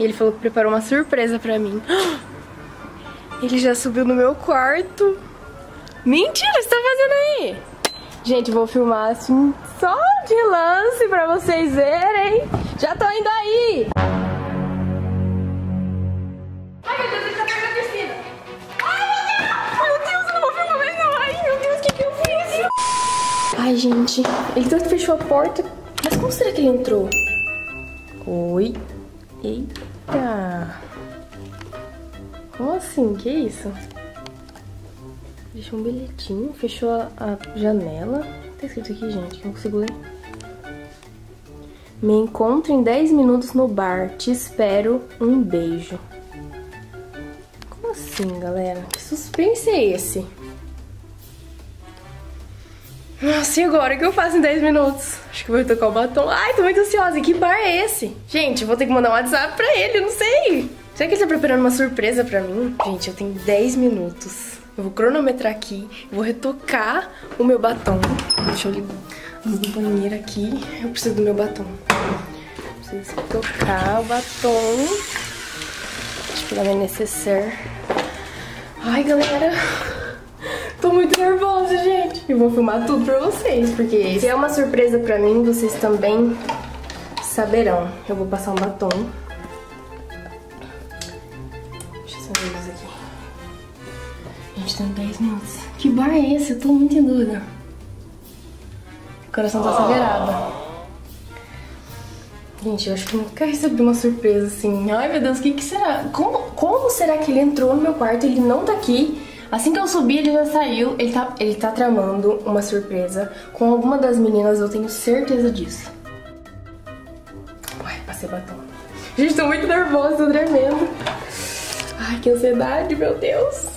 E ele falou que preparou uma surpresa pra mim. Ele já subiu no meu quarto. Mentira, você tá fazendo aí? Gente, vou filmar assim só de lance pra vocês verem. Já tô indo aí. Ai, meu Deus, ele tá perto da piscina. Ai, meu Deus. Meu Deus, eu não vou filmar mais não. Ai, meu Deus, o que que eu fiz? Ai, gente, ele tanto fechou a porta. Mas como será que ele entrou? Oi. Eita. Como assim? Que isso? Deixou um bilhetinho, fechou a, a janela. Tá escrito aqui, gente, não consigo ler. Me encontro em 10 minutos no bar. Te espero. Um beijo. Como assim, galera? Que suspense é esse? Nossa, e agora? O que eu faço em 10 minutos? Acho que vou tocar o batom. Ai, tô muito ansiosa. Que bar é esse? Gente, vou ter que mandar um WhatsApp pra ele, não sei. Será que ele tá preparando uma surpresa pra mim? Gente, eu tenho 10 minutos. Eu vou cronometrar aqui, vou retocar o meu batom. Deixa eu ligar a banheira aqui. Eu preciso do meu batom. Preciso retocar o batom. Deixa eu pegar minha necessaire. Ai, galera. Tô muito nervosa, gente. Eu vou filmar tudo pra vocês, porque se é uma surpresa pra mim, vocês também saberão. Eu vou passar um batom. Deixa eu saber isso aqui. Gente, tem 10 minutos. Que bar é esse? Eu tô muito em dúvida. O coração tá acelerado. Gente, eu acho que nunca recebi uma surpresa assim. Ai, meu Deus, o que, que será? Como, como será que ele entrou no meu quarto e ele não tá aqui? Assim que eu subi, ele já saiu. Ele tá, ele tá tramando uma surpresa com alguma das meninas, eu tenho certeza disso. Ai, passei batom. Gente, tô muito nervosa, tô tremendo. Ai, que ansiedade, meu Deus.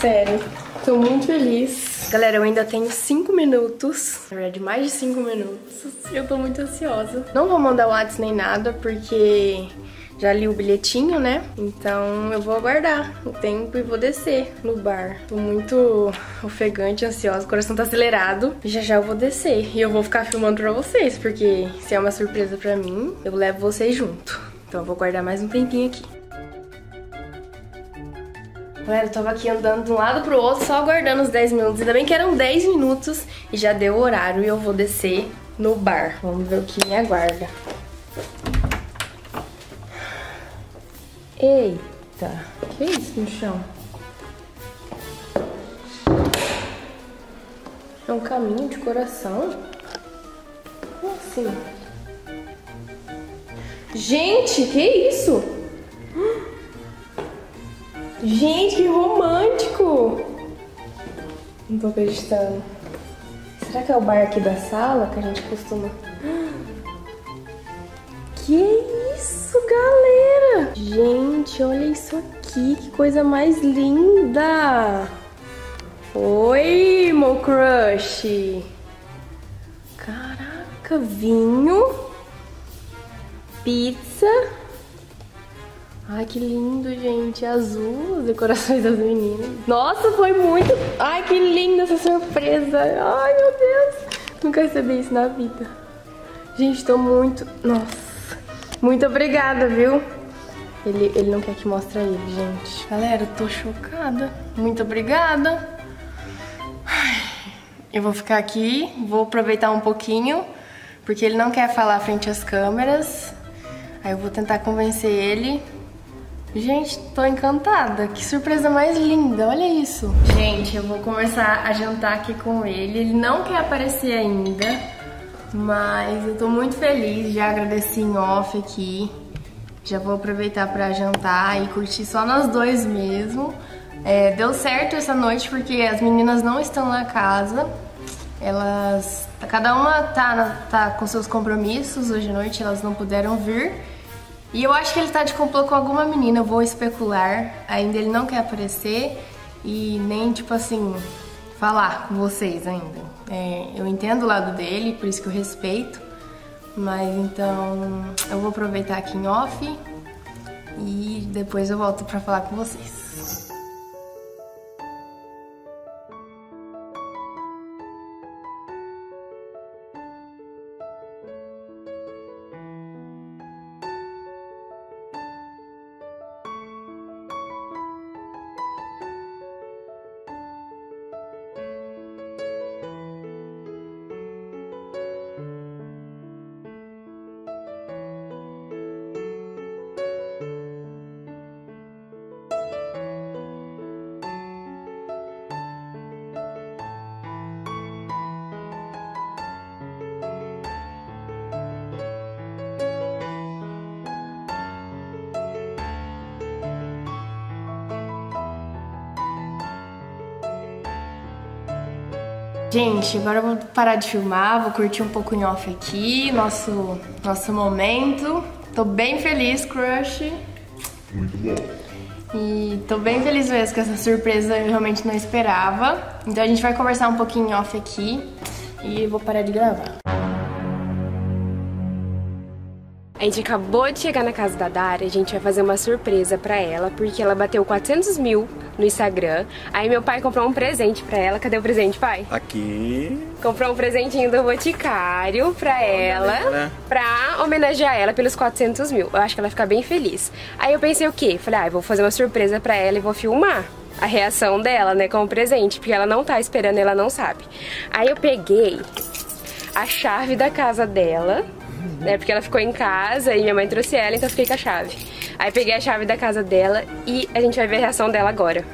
Sério, tô muito feliz. Galera, eu ainda tenho 5 minutos, na verdade mais de 5 minutos, eu tô muito ansiosa. Não vou mandar o WhatsApp nem nada, porque já li o bilhetinho, né? Então eu vou aguardar o tempo e vou descer no bar. Tô muito ofegante, ansiosa, o coração tá acelerado. Já já eu vou descer. E eu vou ficar filmando pra vocês, porque se é uma surpresa pra mim, eu levo vocês junto. Então eu vou guardar mais um tempinho aqui. Galera, eu tava aqui andando de um lado pro outro, só aguardando os 10 minutos. Ainda bem que eram 10 minutos e já deu o horário e eu vou descer no bar. Vamos ver o que me aguarda. Eita, que isso no chão? É um caminho de coração? Como assim? Gente, que isso? Gente, que romântico! Não tô acreditando. Será que é o bar aqui da sala que a gente costuma... Que isso, galera! Gente, olha isso aqui, que coisa mais linda! Oi, meu crush! Caraca, vinho, pizza. Ai, que lindo, gente. Azul, as decorações das meninas. Nossa, foi muito... Ai, que linda essa surpresa. Ai, meu Deus. Nunca recebi isso na vida. Gente, tô muito... Nossa. Muito obrigada, viu? Ele, ele não quer que mostre ele, gente. Galera, eu tô chocada. Muito obrigada. Eu vou ficar aqui, vou aproveitar um pouquinho, porque ele não quer falar frente às câmeras. Aí eu vou tentar convencer ele. Gente, tô encantada. Que surpresa mais linda, olha isso. Gente, eu vou começar a jantar aqui com ele. Ele não quer aparecer ainda. Mas eu tô muito feliz, já agradeci em off aqui. Já vou aproveitar pra jantar e curtir só nós dois mesmo. É, deu certo essa noite porque as meninas não estão na casa. Elas. Cada uma tá, tá com seus compromissos hoje à noite, elas não puderam vir. E eu acho que ele tá de complô com alguma menina, eu vou especular. Ainda ele não quer aparecer e nem, tipo assim, falar com vocês ainda. É, eu entendo o lado dele, por isso que eu respeito. Mas então eu vou aproveitar aqui em off e depois eu volto pra falar com vocês. Gente, agora eu vou parar de filmar, vou curtir um pouco em off aqui, nosso, nosso momento. Tô bem feliz, crush. Muito bom. E tô bem feliz mesmo com essa surpresa, eu realmente não esperava. Então a gente vai conversar um pouquinho em off aqui e vou parar de gravar. A gente acabou de chegar na casa da Dara, a gente vai fazer uma surpresa pra ela, porque ela bateu 400 mil no Instagram. Aí meu pai comprou um presente pra ela. Cadê o presente, pai? Aqui. Comprou um presentinho do Boticário pra ela, galera. pra homenagear ela pelos 400 mil. Eu acho que ela vai ficar bem feliz. Aí eu pensei o quê? Falei, ah, vou fazer uma surpresa pra ela e vou filmar a reação dela, né, com o presente, porque ela não tá esperando, ela não sabe. Aí eu peguei a chave da casa dela, né? Porque ela ficou em casa e minha mãe trouxe ela, então eu fiquei com a chave. Aí peguei a chave da casa dela e a gente vai ver a reação dela agora.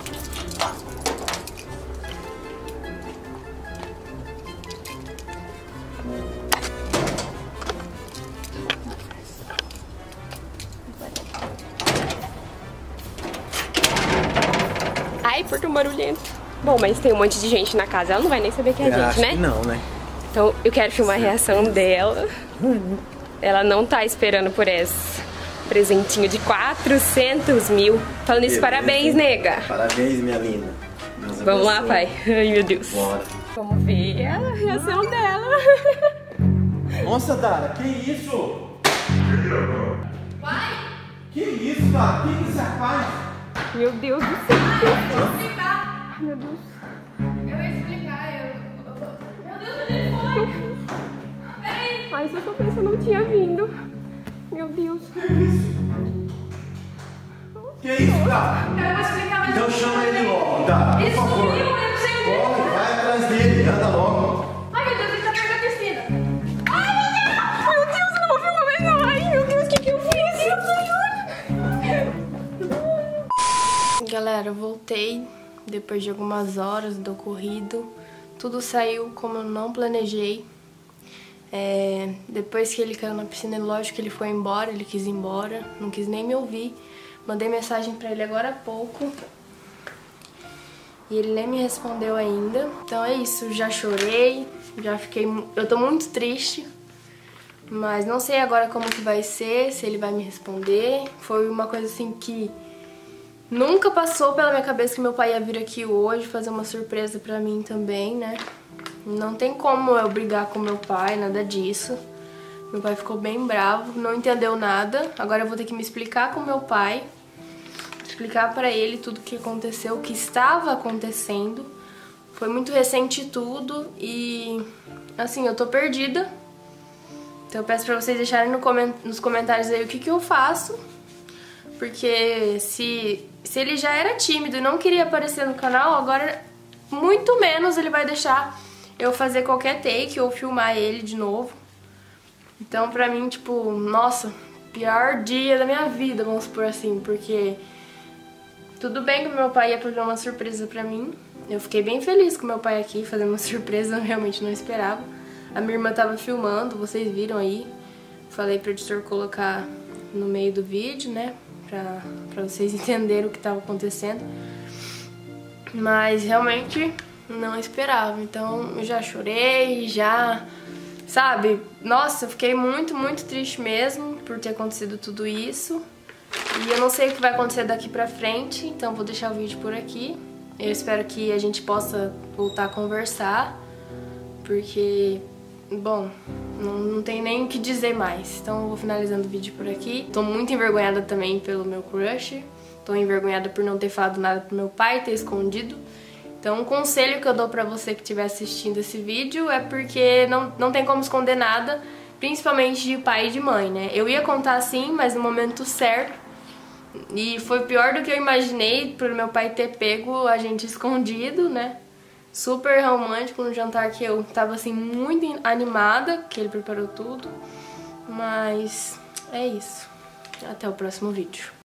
Ai, por tão barulhento. Bom, mas tem um monte de gente na casa, ela não vai nem saber que é a gente, né? não, né? Então eu quero filmar a reação dela. Ela não tá esperando por esse presentinho de 400 mil. Falando isso, Beleza. parabéns, nega. Parabéns, minha linda. Deus Vamos lá, abençoe. pai. Ai, meu Deus. Bora. Vamos ver a reação dela. Nossa, Dara, que isso? Pai? Que isso, Dara? Que que você faz? Meu Deus do céu. Ai, meu Deus. Ai, eu não tinha vindo. Meu Deus. Que isso, Dara? Eu vou explicar, mas... Então chama ele logo, Dara, por Ele favor. sumiu, eu não sei onde ele Corre, vai atrás dele, anda logo. Ai, meu Deus, ele tá perto da piscina. Meu Deus, eu não vou filmar mais não. Ai, meu Deus, o que que eu fiz? Galera, eu voltei depois de algumas horas do ocorrido. Tudo saiu como eu não planejei. É, depois que ele caiu na piscina, lógico que ele foi embora, ele quis ir embora, não quis nem me ouvir. Mandei mensagem pra ele agora há pouco. E ele nem me respondeu ainda. Então é isso, já chorei, já fiquei. Eu tô muito triste. Mas não sei agora como que vai ser, se ele vai me responder. Foi uma coisa assim que Nunca passou pela minha cabeça que meu pai ia vir aqui hoje fazer uma surpresa pra mim também, né? Não tem como eu brigar com meu pai, nada disso. Meu pai ficou bem bravo, não entendeu nada. Agora eu vou ter que me explicar com meu pai, explicar pra ele tudo o que aconteceu, o que estava acontecendo. Foi muito recente tudo e assim, eu tô perdida. Então eu peço pra vocês deixarem no comen- nos comentários aí o que, que eu faço porque se, se ele já era tímido e não queria aparecer no canal, agora muito menos ele vai deixar eu fazer qualquer take ou filmar ele de novo. Então pra mim, tipo, nossa, pior dia da minha vida, vamos supor assim, porque tudo bem que meu pai ia fazer uma surpresa pra mim. Eu fiquei bem feliz com meu pai aqui fazendo uma surpresa, eu realmente não esperava. A minha irmã tava filmando, vocês viram aí. Falei pro editor colocar no meio do vídeo, né? Pra, pra vocês entenderem o que tava acontecendo. Mas realmente não esperava. Então eu já chorei, já. Sabe? Nossa, eu fiquei muito, muito triste mesmo por ter acontecido tudo isso. E eu não sei o que vai acontecer daqui pra frente, então vou deixar o vídeo por aqui. Eu espero que a gente possa voltar a conversar, porque, bom, não, não tem nem o que dizer mais. Então eu vou finalizando o vídeo por aqui. Tô muito envergonhada também pelo meu crush. Tô envergonhada por não ter falado nada pro meu pai, ter escondido. Então, um conselho que eu dou pra você que estiver assistindo esse vídeo é porque não, não tem como esconder nada, principalmente de pai e de mãe, né? Eu ia contar assim, mas no momento certo. E foi pior do que eu imaginei pro meu pai ter pego a gente escondido, né? Super romântico no jantar que eu tava assim muito animada, que ele preparou tudo. Mas é isso. Até o próximo vídeo.